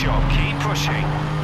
job. Keep pushing.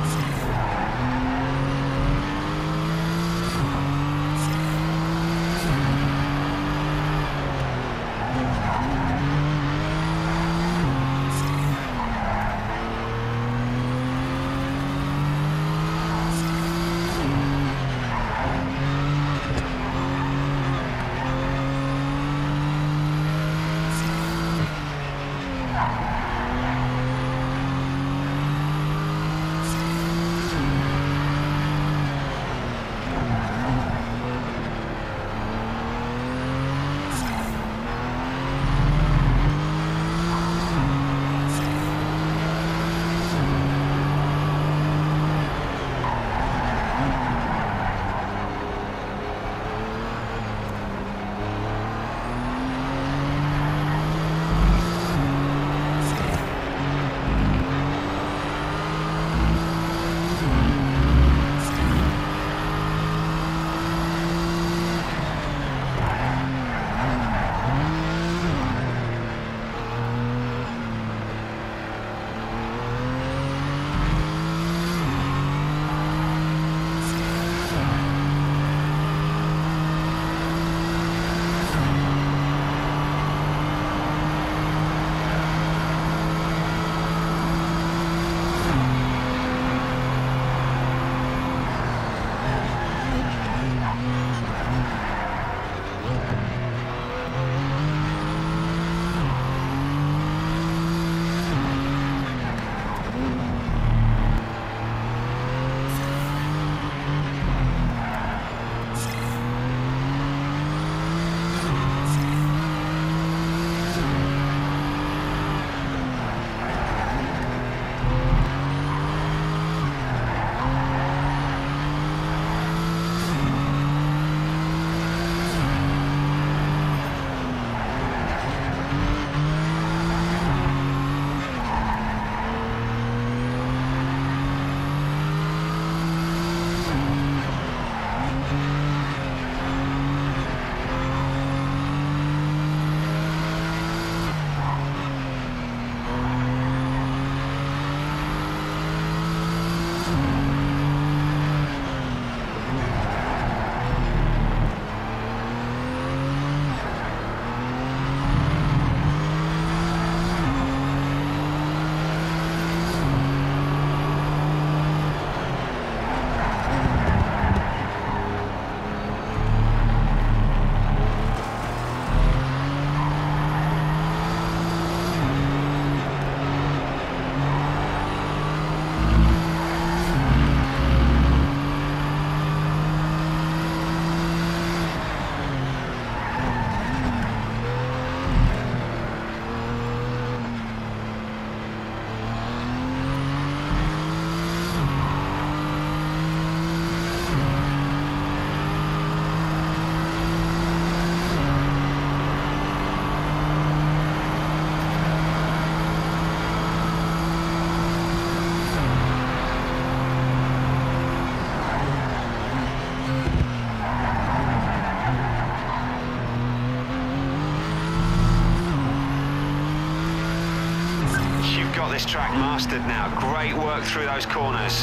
This track mastered now. Great work through those corners.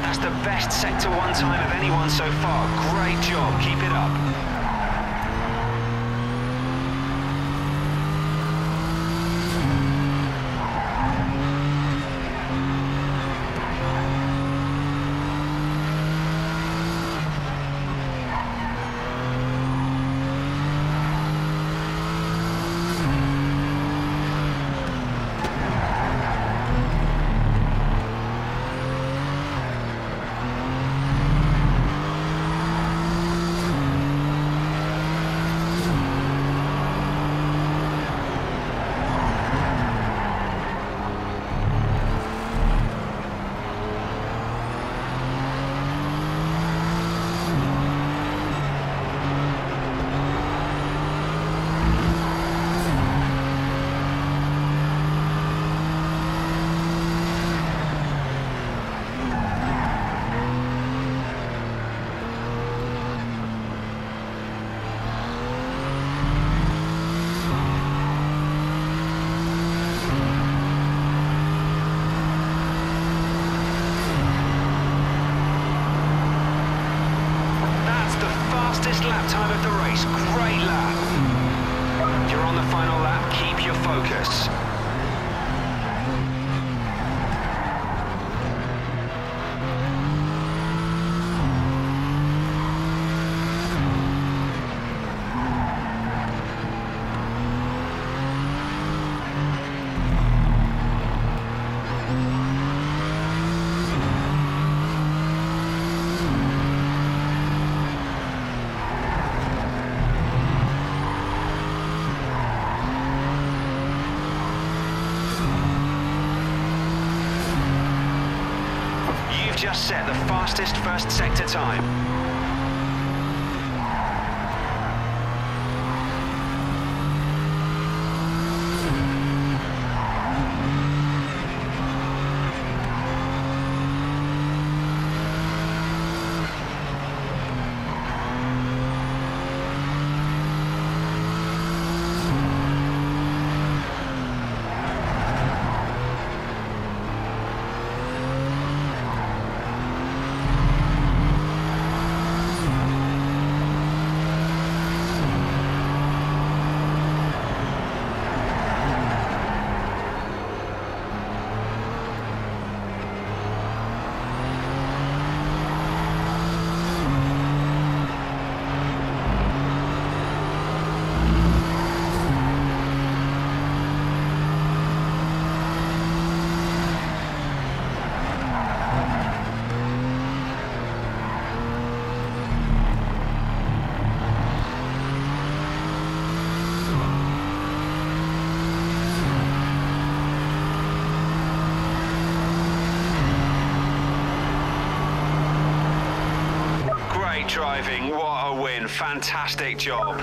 That's the best sector one time of anyone so far. Great job. Keep it up. Focus. Just set the fastest first sector time. Great driving. What a win. Fantastic job.